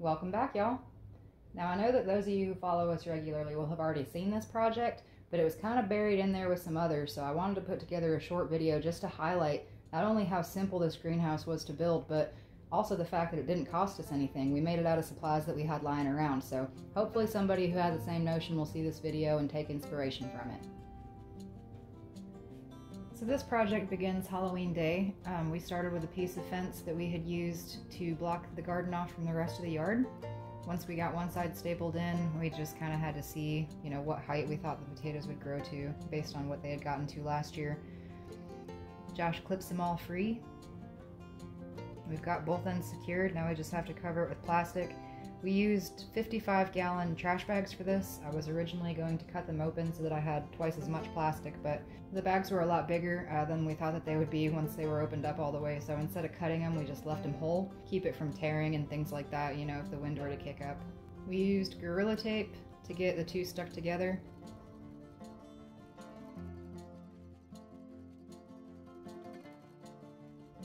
Welcome back, y'all. Now, I know that those of you who follow us regularly will have already seen this project, but it was kind of buried in there with some others, so I wanted to put together a short video just to highlight not only how simple this greenhouse was to build, but also the fact that it didn't cost us anything. We made it out of supplies that we had lying around, so hopefully somebody who had the same notion will see this video and take inspiration from it. So this project begins Halloween day. Um, we started with a piece of fence that we had used to block the garden off from the rest of the yard. Once we got one side stapled in, we just kind of had to see, you know, what height we thought the potatoes would grow to based on what they had gotten to last year. Josh clips them all free. We've got both ends secured, now we just have to cover it with plastic. We used 55 gallon trash bags for this. I was originally going to cut them open so that I had twice as much plastic, but the bags were a lot bigger uh, than we thought that they would be once they were opened up all the way. So instead of cutting them, we just left them whole, keep it from tearing and things like that, you know, if the wind were to kick up. We used Gorilla Tape to get the two stuck together.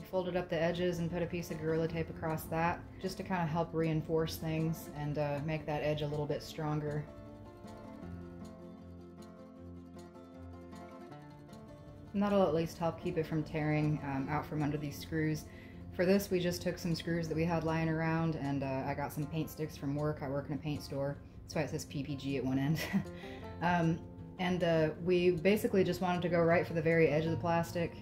Folded up the edges and put a piece of Gorilla Tape across that just to kind of help reinforce things and uh, make that edge a little bit stronger. And that'll at least help keep it from tearing um, out from under these screws. For this, we just took some screws that we had lying around and uh, I got some paint sticks from work. I work in a paint store. That's why it says PPG at one end. um, and uh, we basically just wanted to go right for the very edge of the plastic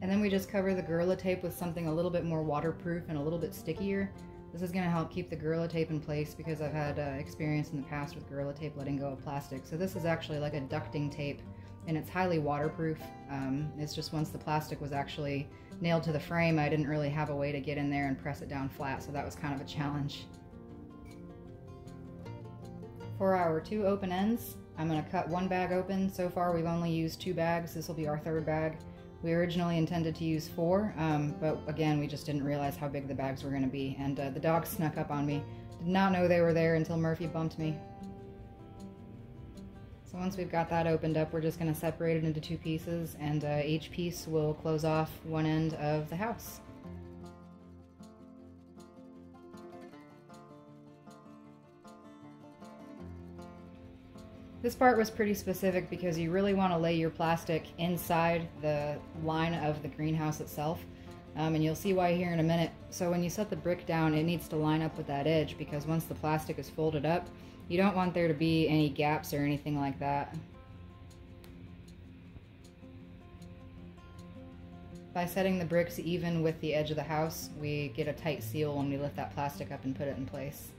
and then we just cover the Gorilla Tape with something a little bit more waterproof and a little bit stickier. This is going to help keep the Gorilla Tape in place because I've had uh, experience in the past with Gorilla Tape letting go of plastic. So this is actually like a ducting tape and it's highly waterproof. Um, it's just once the plastic was actually nailed to the frame, I didn't really have a way to get in there and press it down flat, so that was kind of a challenge. For our two open ends, I'm going to cut one bag open. So far we've only used two bags. This will be our third bag. We originally intended to use four, um, but again, we just didn't realize how big the bags were going to be, and uh, the dogs snuck up on me. Did not know they were there until Murphy bumped me. So once we've got that opened up, we're just going to separate it into two pieces, and uh, each piece will close off one end of the house. This part was pretty specific because you really want to lay your plastic inside the line of the greenhouse itself. Um, and you'll see why here in a minute. So when you set the brick down, it needs to line up with that edge because once the plastic is folded up, you don't want there to be any gaps or anything like that. By setting the bricks even with the edge of the house, we get a tight seal when we lift that plastic up and put it in place.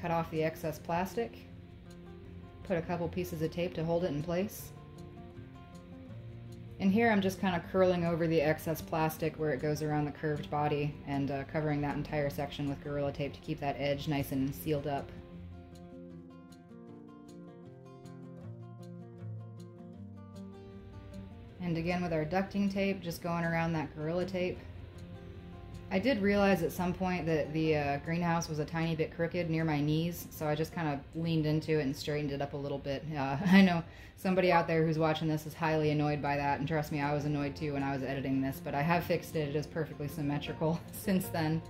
Cut off the excess plastic, put a couple pieces of tape to hold it in place. And here I'm just kind of curling over the excess plastic where it goes around the curved body and uh, covering that entire section with Gorilla Tape to keep that edge nice and sealed up. And again with our ducting tape, just going around that Gorilla Tape. I did realize at some point that the uh, greenhouse was a tiny bit crooked near my knees, so I just kind of leaned into it and straightened it up a little bit. Uh, I know somebody out there who's watching this is highly annoyed by that, and trust me, I was annoyed too when I was editing this, but I have fixed it. It is perfectly symmetrical since then.